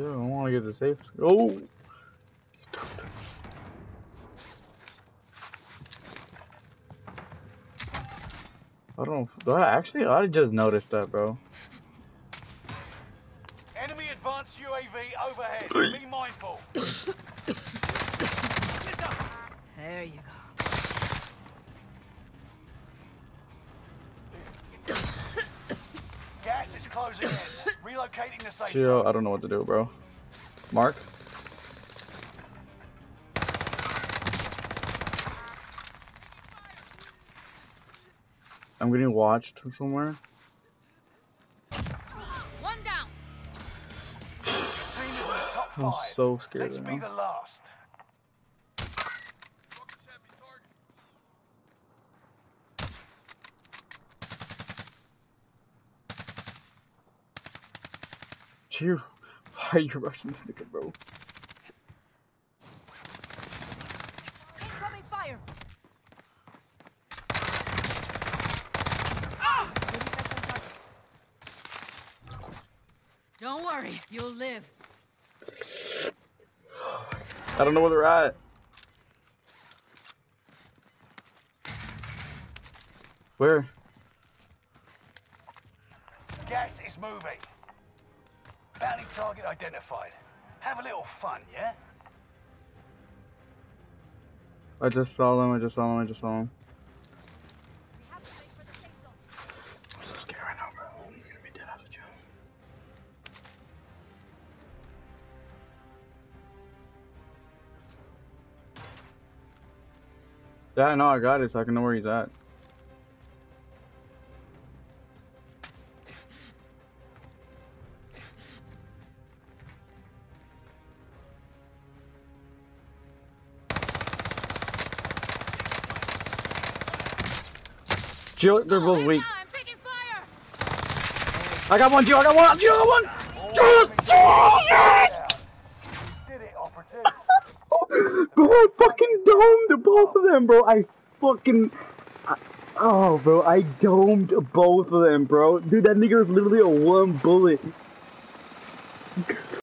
Yeah, I don't want to get the safe. Oh! I don't know. Do I actually? I just noticed that, bro. Enemy advanced UAV overhead. Be mindful. There you go. Gas is closing in. Relocating the safe Chill. zone. I don't know what to do, bro. Mark. I'm getting watched from somewhere. One down. Your team is in the top I'm so scared Let's be now. the last. Chill. Why are you rushing this nigga, bro? Incoming fire. Don't worry, you'll live. I don't know where they're at. Where? Gas is moving. Bounty target identified. Have a little fun, yeah? I just saw them. I just saw them. I just saw them. Yeah, know I got it, so I can know where he's at. Jill, they're oh, both weak. I'm taking fire. I got one, Jill, I got one, Jill, I got one! Jill, Jill, yes! You did it, operative. bro, I fucking domed both of them, bro. I fucking. I, oh, bro, I domed both of them, bro. Dude, that nigga was literally a one bullet.